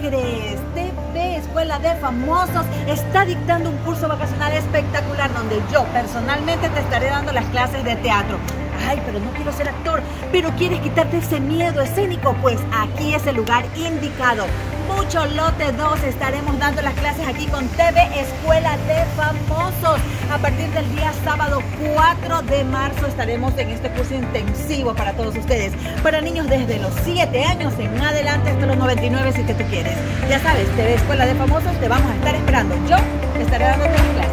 crees? TV Escuela de Famosos está dictando un curso vacacional espectacular donde yo personalmente te estaré dando las clases de teatro. Ay, pero no quiero ser actor, pero quieres quitarte ese miedo escénico, pues aquí es el lugar indicado. Mucho Lote 2 estaremos dando las clases aquí con TV Escuela de Famosos. A partir del día sábado 4 de marzo estaremos en este curso intensivo para todos ustedes. Para niños desde los 7 años en adelante hasta los 99 si que tú quieres. Ya sabes, TV Escuela de Famosos te vamos a estar esperando. Yo estaré dando las clases.